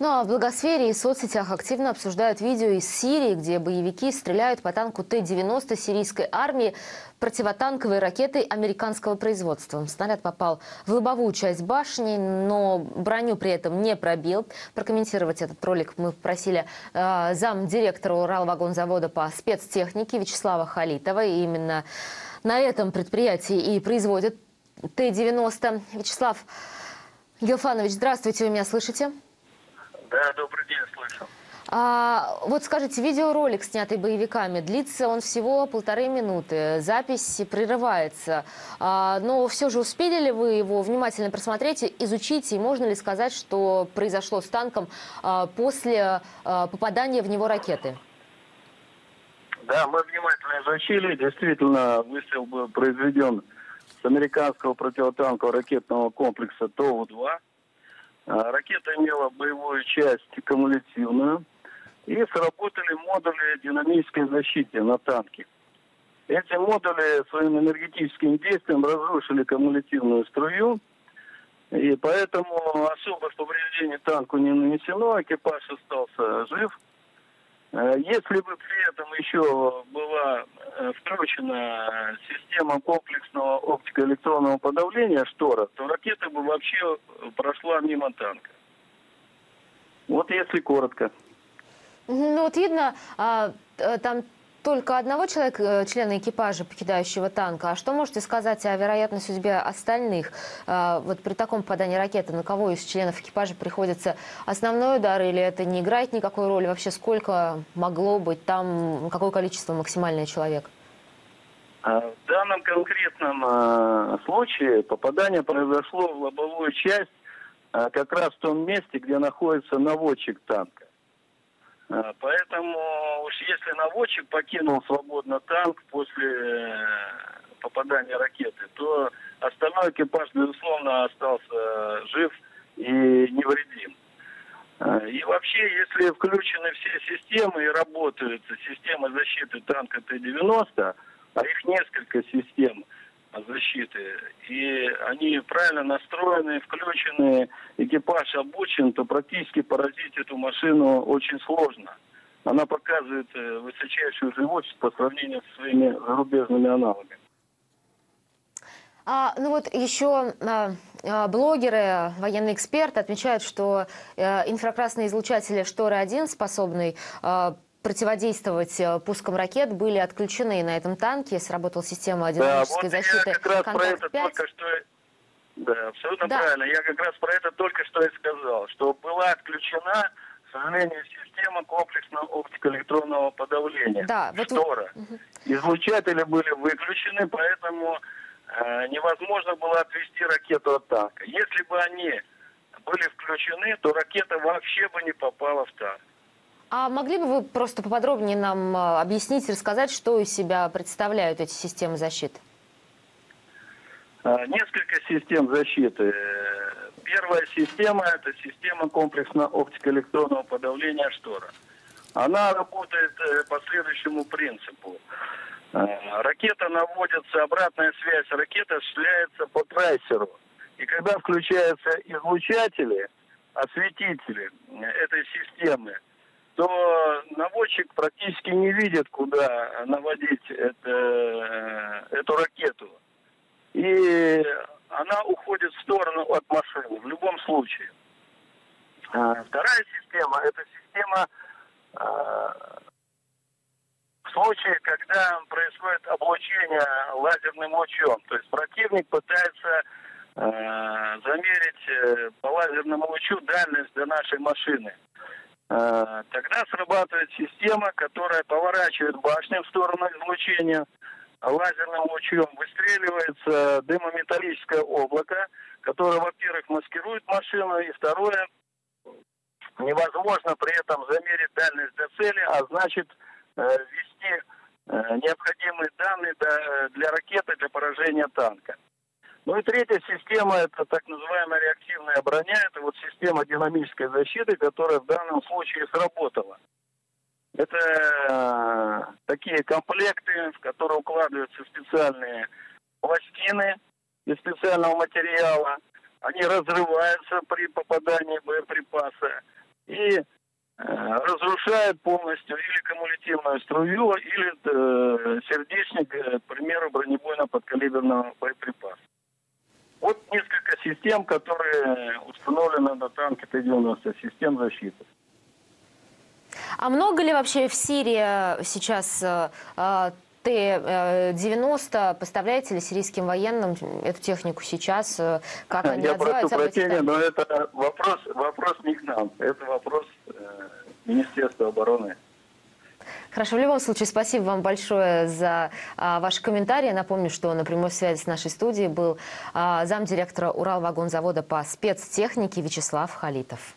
Ну а в благосфере и соцсетях активно обсуждают видео из Сирии, где боевики стреляют по танку Т-90 сирийской армии противотанковой ракетой американского производства. Снаряд попал в лобовую часть башни, но броню при этом не пробил. Прокомментировать этот ролик мы попросили э, замдиректора Уралвагонзавода по спецтехнике Вячеслава Халитова. И именно на этом предприятии и производят Т-90. Вячеслав Гелфанович, здравствуйте, вы меня слышите? Да, добрый день, слышу. А, вот скажите, видеоролик, снятый боевиками, длится он всего полторы минуты. Запись прерывается. А, но все же успели ли вы его внимательно просмотреть, изучить? И можно ли сказать, что произошло с танком а, после а, попадания в него ракеты? Да, мы внимательно изучили. Действительно, выстрел был произведен с американского противотанкового ракетного комплекса ТОУ-2. А, ракета имела боевую часть кумулятивную, и сработали модули динамической защиты на танке. Эти модули своим энергетическим действием разрушили кумулятивную струю, и поэтому особых повреждений танку не нанесено, экипаж остался жив – если бы при этом еще была э, включена система комплексного оптико-электронного подавления штора, то ракета бы вообще прошла мимо танка. Вот если коротко. Ну вот видно, а, э, там только одного человека, э, члена экипажа, покидающего танка. А что можете сказать о вероятной судьбе остальных? А, вот при таком попадании ракеты, на кого из членов экипажа приходится основной удар, или это не играет никакой роли? Вообще сколько могло быть там, какое количество максимальное человек? А, в данном конкретном э, случае попадание произошло в лобовую часть как раз в том месте, где находится наводчик танка. Э, поэтому уж если наводчик покинул свободно танк после э, попадания ракеты, то остальной экипаж, безусловно, остался жив и невредим. Э, и вообще, если включены все системы и работают система защиты танка Т-90, а их несколько систем – защиты. И они правильно настроены, включены, экипаж обучен, то практически поразить эту машину очень сложно. Она показывает э, высочайшую живучесть по сравнению с своими зарубежными аналогами. А, ну вот еще а, а блогеры, военные эксперты отмечают, что а, инфракрасные излучатели шторы-1 способный а, противодействовать э, пускам ракет были отключены на этом танке. Сработала система динамической да, вот защиты. Я как раз про это только что... Да, абсолютно да. правильно. Я как раз про это только что и сказал, что была отключена, к сожалению, система комплексного оптико-электронного подавления. Да, вот штора. Угу. Излучатели были выключены, поэтому э, невозможно было отвести ракету от танка. Если бы они были включены, то ракета вообще бы не попала в танк. А могли бы вы просто поподробнее нам а, объяснить, рассказать, что из себя представляют эти системы защиты? А, несколько систем защиты. Первая система – это система комплексного оптико-электронного подавления штора. Она работает э, по следующему принципу. Ракета наводится, обратная связь ракеты осуществляется по трейсеру. И когда включаются излучатели, осветители этой системы – то наводчик практически не видит, куда наводить это, э, эту ракету. И она уходит в сторону от машины в любом случае. А, вторая система – это система а, в случае, когда происходит облучение лазерным лучом. То есть противник пытается а, замерить э, по лазерному лучу дальность до нашей машины. Э, тогда срабатывает система, которая поворачивает башню в сторону излучения, лазерным лучом выстреливается дымометаллическое облако, которое, во-первых, маскирует машину, и второе, невозможно при этом замерить дальность до цели, а значит э, ввести э, необходимые данные для ракеты для поражения танка. Ну и третья система, это так называемая реактивная броня, это вот система динамической защиты, которая в данном случае сработала. Это э, такие комплекты, в которые укладываются специальные пластины из специального материала. Они разрываются при попадании боеприпаса. и э, разрушает полностью или кумулятивную струю, или э, сердечник, э, к примеру, бронебойно-подкалиберного боеприпаса. Вот несколько систем, которые установлены на танке Т-90, систем защиты. А много ли вообще в Сирии сейчас э, э, Т-90? Поставляете ли сирийским военным эту технику сейчас? Э, Как они Я прошу прощения, но это вопрос, вопрос не к нам, это вопрос э, Министерства обороны. Хорошо, в любом случае, спасибо вам большое за а, ваши комментарии. Напомню, что на прямой связи с нашей студией был а, замдиректора Уралвагонзавода по спецтехнике Вячеслав Халитов.